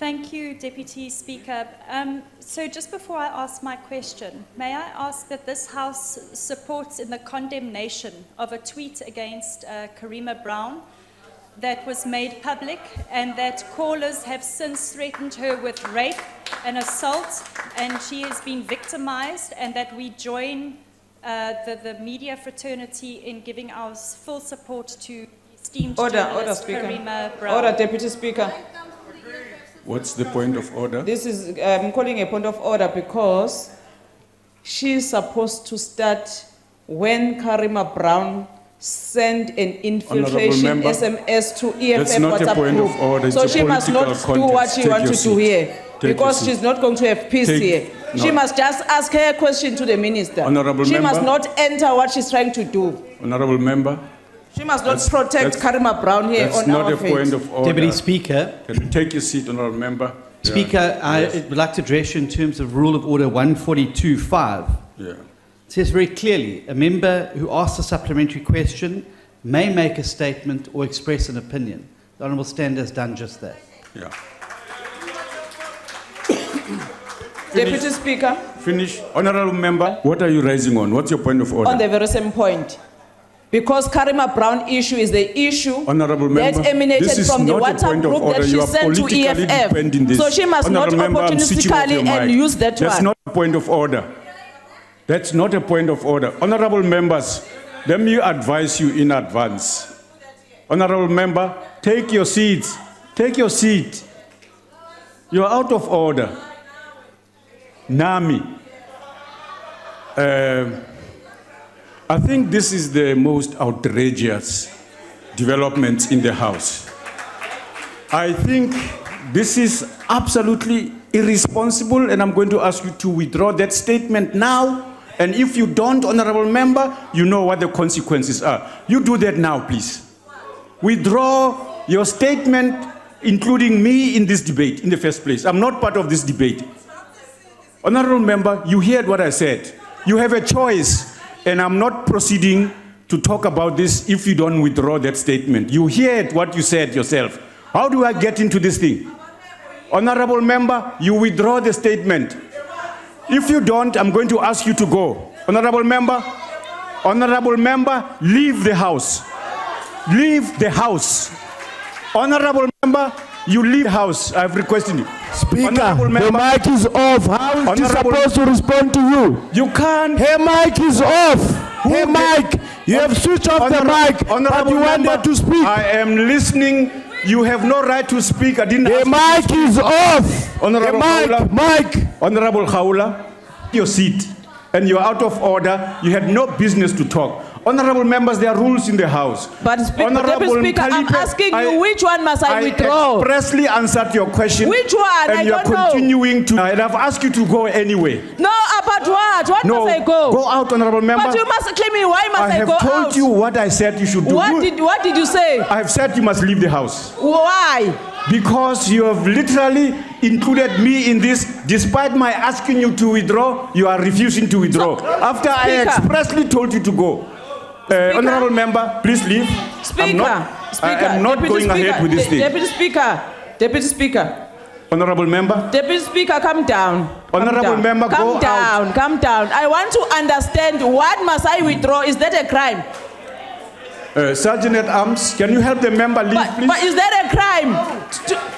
Thank you, Deputy Speaker. Um, so just before I ask my question, may I ask that this House supports in the condemnation of a tweet against uh, Karima Brown that was made public and that callers have since threatened her with rape and assault and she has been victimized and that we join uh, the, the media fraternity in giving our full support to esteemed Order, order, journalist Speaker. Karima Brown. Order, Deputy Speaker. What's the point of order? This is, I'm calling a point of order because she's supposed to start when Karima Brown sent an infiltration member, SMS to EFF that's not a WhatsApp point of order, So a she must not political do what context. she wants to do here. Take Because she's not going to have peace Take- here. She must just ask her question to the minister. Honourable She must member. not enter what she's trying to do. Honorable member, She must not That's- protect that's- Karima Brown here that's on not our a point face. of order. Deputy Speaker, Can you take your seat, honorable member? Yeah. Speaker, I Yes. would like to address you in terms of Rule of Order 142.5. Yeah. It says very clearly, a member who asks a supplementary question may make a statement or express an opinion. The Honourable Stander has done just that. Yeah. Deputy Speaker, Finish. Honorable member, what are you raising on? What's your point of order? on the very same point. Because Karima Brown issue is the issue Honorable that member, emanated this is from the WhatsApp group order. that she sent to EFF. So she must not member, I'm switching off your opportunistically and use that word. That's one. not a point of order. That's not a point of order. Honorable members, let me advise you in advance. Honorable member, take your seats. Take your seat. You are out of order. Nami. Uh, I think this is the most outrageous development in the House. I think this is absolutely irresponsible, and I'm going to ask you to withdraw that statement now. And if you don't, honorable member, you know what the consequences are. You do that now, please. Withdraw your statement, including me in this debate in the first place. I'm not part of this debate. Honorable member, you heard what I said. You have a choice, and I'm not proceeding to talk about this if you don't withdraw that statement. You heard what you said yourself. How do I get into this thing? Honorable member, you withdraw the statement. If you don't, I'm going to ask you to go. Honorable member, honorable member, leave the house. Leave the house. Honorable member, you leave the house. I've requested you. Speaker, Honorable the mic is off. How is Honorable- supposed to respond to you? You can't. Her mic is off. Her Who mic. You have switched off the Honor- mic, but you member, to speak. I am listening. You have no right to speak. I didn't. The ask you to mic is off. Honorable the mic, Khawula. mic. Honorable Khawula, your seat. And you're out of order. You had no business to talk. Honorable members, there are rules in the House. But Speaker, Deputy Speaker, I'm Kalipe, asking you, which one must I withdraw? I expressly answered your question. Which one? And I you're don't know. continuing to. And I've asked you to go anyway. No, about what? What No, must I go? go out, honorable member. But you must claim me. Why must I go. I, have told you what I said you should do. what did What did you say? I have said you must leave the house. Why? Because you have literally included me in this, despite my asking you to withdraw, you are refusing to withdraw. After I expressly told you to go. Uh, honorable member, please leave. Speaker, I'm not, Speaker, I am not going Speaker, ahead with this thing. Deputy Speaker, Deputy Speaker, Honorable member, Deputy Speaker, come down. Come Honourable down. member, come go out. down, come down. I want to understand what must I withdraw? Is that a crime? uh, Sergeant at Arms, can you help the member leave, But, please? but is that a crime?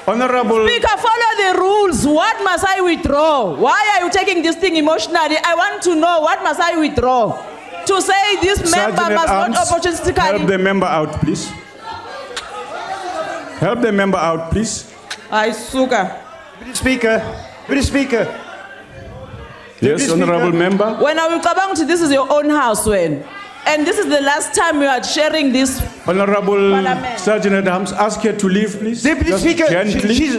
Honorable, Speaker, follow the rules. What must I withdraw? Why are you taking this thing emotionally? I want to know what must I withdraw? To say this member Sergeant at must Arms, not help opportunistically. the member out, please. Help the member out, please. I suka. Deputy Speaker, Deputy Speaker. Yes, Speaker. honorable member. When I will come to this is your own house when. And this is the last time you are sharing this. Honorable Parliament. Sergeant at Arms, ask her to leave, please. Deputy Just Speaker, she- she's,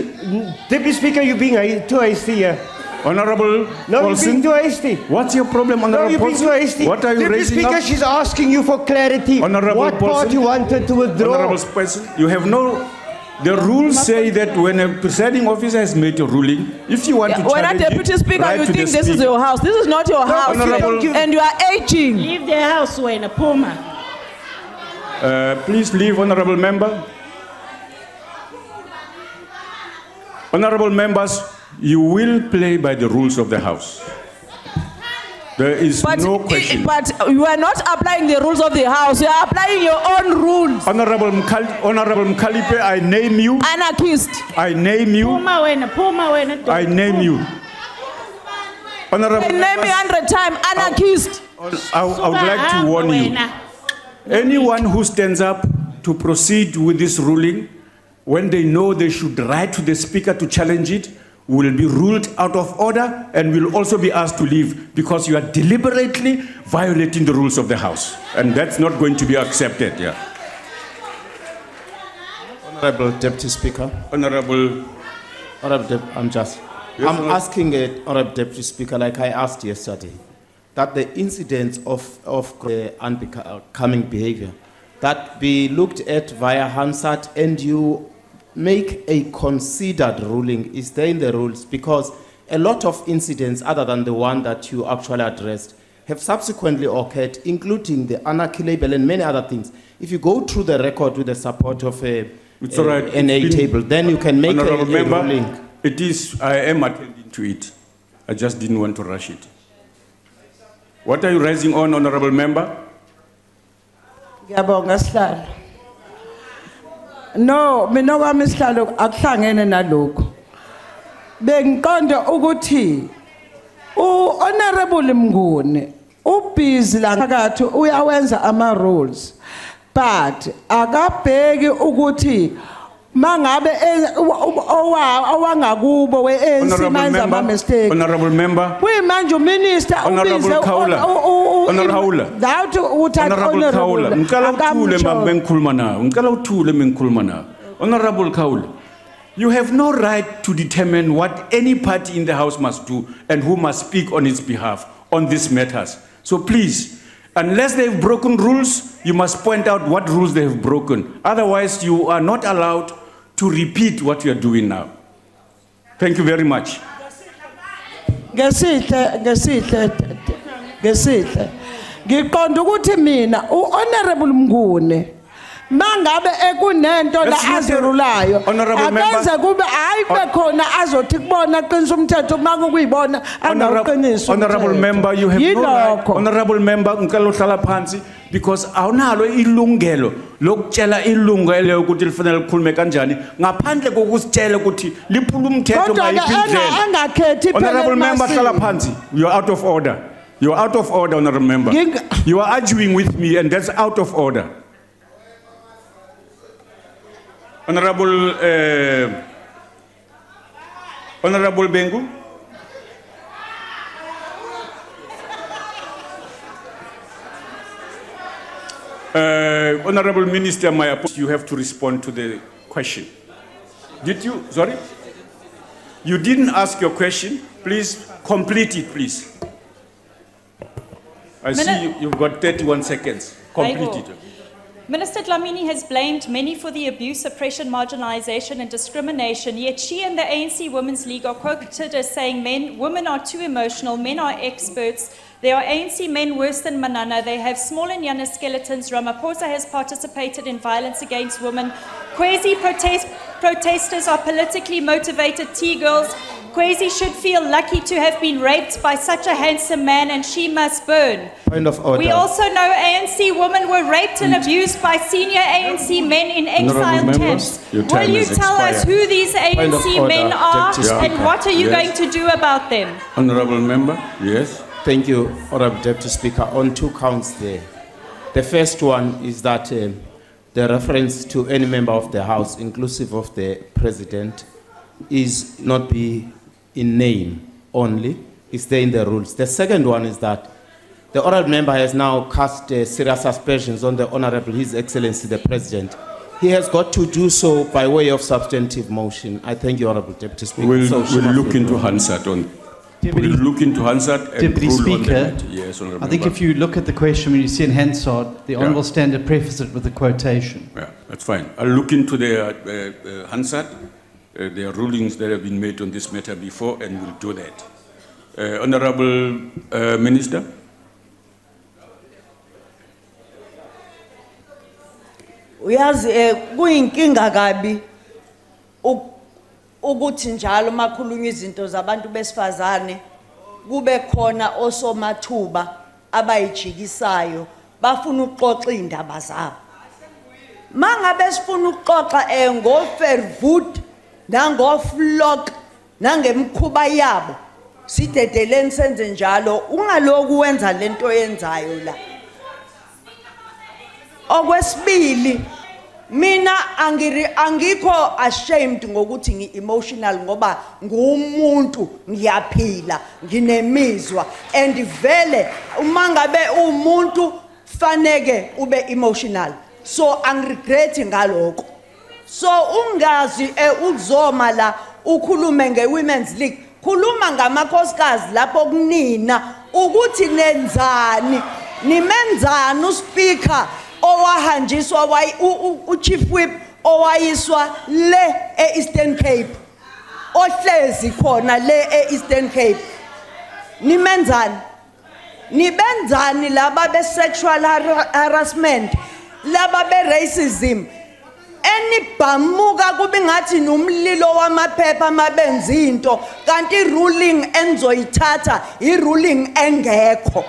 Deputy Speaker, you're being ha- too hasty here. Honorable No, you're Paulsen, being too hasty. what's your problem, No, Honorable you're being too Paulsen? hasty. What are you Deputy raising Speaker, up? she's asking you for clarity. Honourable what part you wanted to withdraw? Honorable Paulsen, you have no. The rules say that when a presiding officer has made a ruling, if you want to When a challenge deputy it, speaker, write you to the think this is your house. This is not your house. Honourable- And you are aging. Leave the house when Puma. Uh, please leave, honorable member. Honorable members, you will play by the rules of the House. There is But, no question. but you are not applying the rules of the house, you are applying your own rules. Honorable, Mkal- Honorable Mkhaliphi, I name you, Anarchist. I name you, Phuma wena, phuma wena. I name you. Honorable And name me members, hundred times, anarchist. I, I would like to warn you. Anyone who stands up to proceed with this ruling, when they know they should write to the speaker to challenge it, will be ruled out of order and will also be asked to leave because you are deliberately violating the rules of the House. And that's not going to be accepted, yeah. Honorable Deputy Speaker, Honorable, Honorable Dep- I'm just, Yes, I'm Honorable. asking it, Honorable Deputy Speaker, like I asked yesterday, that the incidents of, of the unbecoming behavior, that be looked at via Hansard and you make a considered ruling, is there in the rules? Because a lot of incidents, other than the one that you actually addressed, have subsequently occurred, including the anarchy label and many other things. If you go through the record with the support of uh, uh, a, It's a NA It's been- table, then you can make a, a Member, ruling. it is, I am attending to it. I just didn't want to rush it. What are you raising on, Honorable Member? Ngiyabonga sihlalo. No, mina kwami sihlalo akuhlangene nalokho. Bengiqonda ukuthi u honorable Mnguni ubhizi la phakathi uyawenza ama rules. But akabheki ukuthi mangabe eh, e- owa- owangakubo we ANC Honorable ama Member. Honorable Member, Kuyimanje uminister Honorable Khawula. Honorable Khawula. That Honorable ngicela uthule mengikhuluma nawe. Ngicela uthule mengikhuluma nawe. Honorable Khawula, you have no right to determine what any party in the house must do and who must speak on its behalf on these matters. So please, unless they've broken rules, you must point out what rules they have broken. Otherwise, you are not allowed to repeat what you are doing now. Thank you very much. ngesihle ngesihle ngesihle ngiqonda ukuthi mina uhonorable Mnguni mangabe ekunento la Let's look at- azirulayo Honorable member- akenze kube hayi kube khona azothi kubona qinisa umthetho makukuyibona Honorable, angawuqinisa honorable umthetho. member, you have no right. Yilokho. Honorable member, ngicela uhlala phansi because awunalo ilungelo lokutshela ilungelo ukuthi lifanele likhulume kanjani ngaphandle kokusitshela ukuthi liphula umthetho ngayiphi Honorable member, hlala phansi. You are out of order. You are out of order, honorable member. You are arguing with me and that's out of order. Honorable, uh, Honorable Bengu. Uh, Honorable Minister, my apologies, you have to respond to the question. Did you, sorry? You didn't ask your question. Please complete it, please. I see you, you've got 31 seconds. Complete it. Minister Dlamini has blamed many for the abuse, oppression, marginalization, and discrimination. Yet she and the ANC Women's League are quoted as saying men, women are too emotional, men are experts. There are ANC men worse than Manana. They have small and younger skeletons. Ramaphosa has participated in violence against women. Khwezi protest, protesters are politically motivated tea girls. Khwezi should feel lucky to have been raped by such a handsome man, and she must burn. Point of order. We also know ANC women were raped and abused by senior ANC men in exile camps. Will you has tell us who these ANC men are Deputy and Speaker. what are you Yes. going to do about them? Honorable member, yes. Thank you, Honorable Deputy Speaker. On two counts there. The first one is that um, the reference to any member of the House, inclusive of the President, is not be in name only. It's there in the rules. The second one is that the honourable member has now cast uh, serious aspersions on the Honourable His Excellency the President. He has got to do so by way of substantive motion. I thank you, Honourable Deputy Speaker. We'll, So we'll look into Hansard on. Deputy- We'll look into Hansard and Deputy rule on the Speaker. Yes, honorable I think member. if you look at the question when you see in Hansard, the Yeah. Honourable Standard prefaced it with a quotation. Yeah, that's fine. I'll look into the uh, uh, Hansard. Uh, there are rulings that have been made on this matter before, and we'll do that. Uh, honorable uh, Minister. uyazi eh kuyinkinga kabi uk- ukuthi njalo makhulunywa izinto zabantu besifazane kube khona osomathuba abayijikisayo bafuna ukuxoxa indaba zabo. Mangabe sifuna ukuxoxa eh ngoFerwood nangoFlock nangemkhuba yabo sidedeleni senze njalo ungaloku wenza lento yenzayo la. Okwesibili mina angiri angikho ashamed ngokuthi ngi emotional ngoba ngumuntu ngiyaphila nginemizwa. And vele uma ngabe umuntu faneke ube emotional so angiregreti ngaloko so ungazi eh, uzoma la ukhulume ngewomen's league khuluma ngamakhosikazi lapho kunina ukuthi nenzani nimenzani uspeaker? Owahanjiswa uchief whip owayiswa le eEastern Cape. Ohlezi khona le eEastern Cape. Nimenzani? Nibenzani laba be sexual har- harassment laba be racism enibhamuka kube ngathi nomlilo wamaphepha mabenza into kanti ruling enzoyithatha i ruling engekho.